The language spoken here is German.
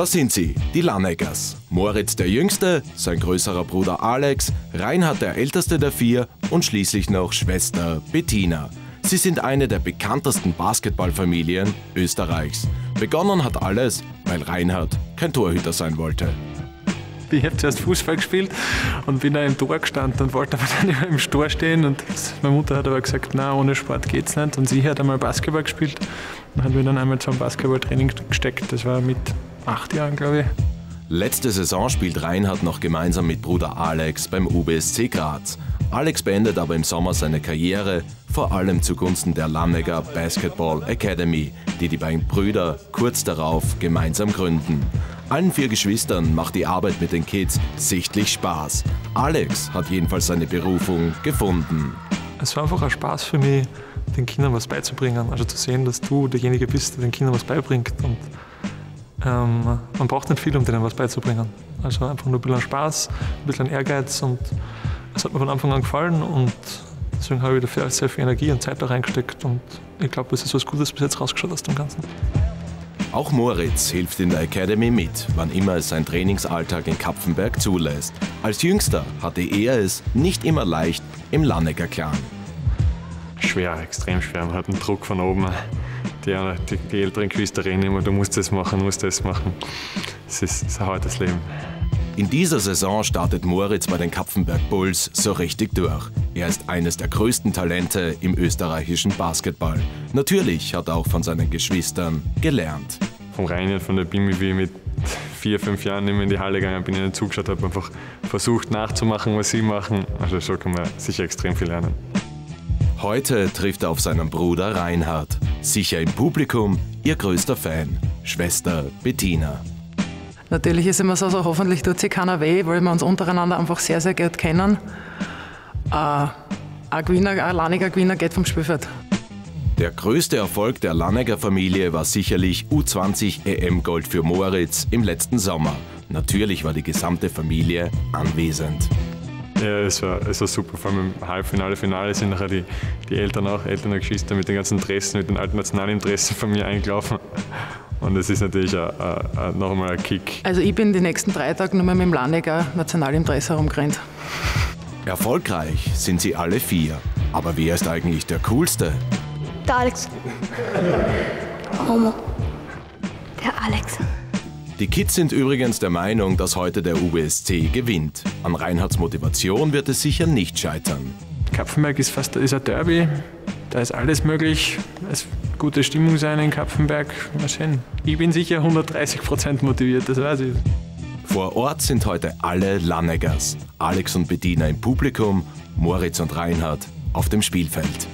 Da sind sie, die Lanneggers. Moritz der Jüngste, sein größerer Bruder Alex, Reinhard der Älteste der vier und schließlich noch Schwester Bettina. Sie sind eine der bekanntesten Basketballfamilien Österreichs. Begonnen hat alles, weil Reinhard kein Torhüter sein wollte. Ich habe zuerst Fußball gespielt und bin da im Tor gestanden und wollte aber dann immer im Tor stehen. Und meine Mutter hat aber gesagt, na ohne Sport geht's nicht. Und sie hat einmal Basketball gespielt und hat mich dann einmal zum Basketballtraining gesteckt. Das war mit acht Jahren, glaube ich. Letzte Saison spielt Reinhard noch gemeinsam mit Bruder Alex beim UBSC Graz. Alex beendet aber im Sommer seine Karriere, vor allem zugunsten der Lammeger Basketball Academy, die die beiden Brüder kurz darauf gemeinsam gründen. Allen vier Geschwistern macht die Arbeit mit den Kids sichtlich Spaß. Alex hat jedenfalls seine Berufung gefunden. Es war einfach ein Spaß für mich, den Kindern was beizubringen. Also zu sehen, dass du derjenige bist, der den Kindern was beibringt. Und ähm, man braucht nicht viel, um denen was beizubringen. Also einfach nur ein bisschen Spaß, ein bisschen Ehrgeiz und es hat mir von Anfang an gefallen und deswegen habe ich dafür sehr viel Energie und Zeit da reingesteckt und ich glaube, es ist was Gutes bis jetzt rausgeschaut aus dem Ganzen. Auch Moritz hilft in der Academy mit, wann immer es sein Trainingsalltag in Kapfenberg zulässt. Als Jüngster hatte er es nicht immer leicht im Lannecker Clan. Schwer, extrem schwer. Man hat einen Druck von oben. Die, die, die älteren Geschwister reden immer, du musst das machen, du musst das machen. Es ist, ist ein hartes Leben. In dieser Saison startet Moritz bei den Kapfenberg Bulls so richtig durch. Er ist eines der größten Talente im österreichischen Basketball. Natürlich hat er auch von seinen Geschwistern gelernt. Vom Reinhard, von der Bimi, wie ich mit vier, fünf Jahren immer in die Halle gegangen bin, ihnen zugeschaut habe, einfach versucht nachzumachen, was sie machen. Also so kann man sicher extrem viel lernen. Heute trifft er auf seinen Bruder Reinhard. Sicher im Publikum ihr größter Fan, Schwester Bettina. Natürlich ist immer so, so hoffentlich tut sich keiner weh, weil wir uns untereinander einfach sehr, sehr gut kennen. Äh, ein Gewinner, ein Laniger Gewinner geht vom Spielfeld. Der größte Erfolg der Lanneger Familie war sicherlich U20 EM-Gold für Moritz im letzten Sommer. Natürlich war die gesamte Familie anwesend. Ja, es war, es war super. Vor allem im Halbfinale, Finale sind nachher die, die Eltern auch, Eltern und Geschwister mit den ganzen Dressen, mit den alten Nationalinteressen von mir eingelaufen. Und das ist natürlich auch, auch, noch einmal ein Kick. Also ich bin die nächsten drei Tage nur mit dem Laneger Nationalinteresse herumgerannt. Erfolgreich sind sie alle vier. Aber wer ist eigentlich der Coolste? Der Alex. Homo. Der Alex. Die Kids sind übrigens der Meinung, dass heute der UBSC gewinnt. An Reinhards Motivation wird es sicher nicht scheitern. Kapfenberg ist fast ist ein Derby. Da ist alles möglich. Es gute Stimmung sein in Kapfenberg. Mal sehen. Ich bin sicher 130 Prozent motiviert, das weiß ich. Vor Ort sind heute alle Lanneggers. Alex und Bettina im Publikum, Moritz und Reinhard auf dem Spielfeld.